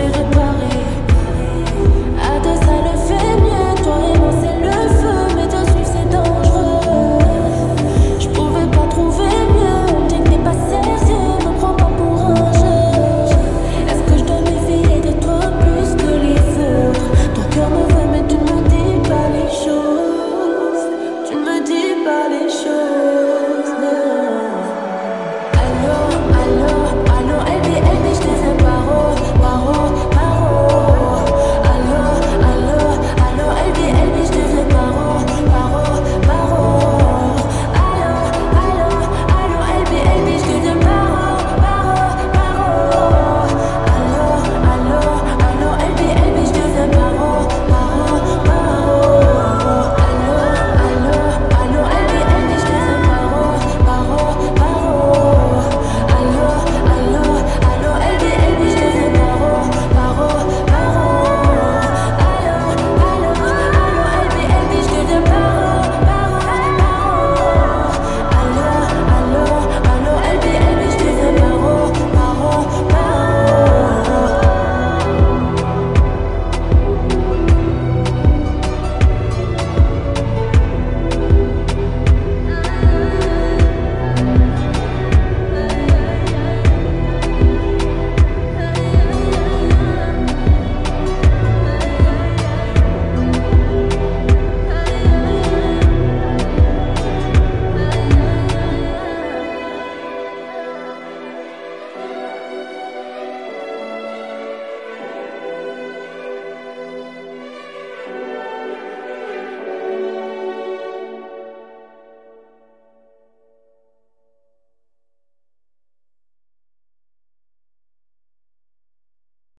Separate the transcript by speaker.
Speaker 1: Réparer. deux, ça, le fait mieux. Toi et moi, c'est le feu. Mais de suivre, c'est dangereux. Je pouvais pas trouver mieux. On dit t'es pas sérieux. Ne prends pas pour un jeu. Est-ce que je dois m'éveiller de toi plus que les feux? Ton cœur me veut, mais tu.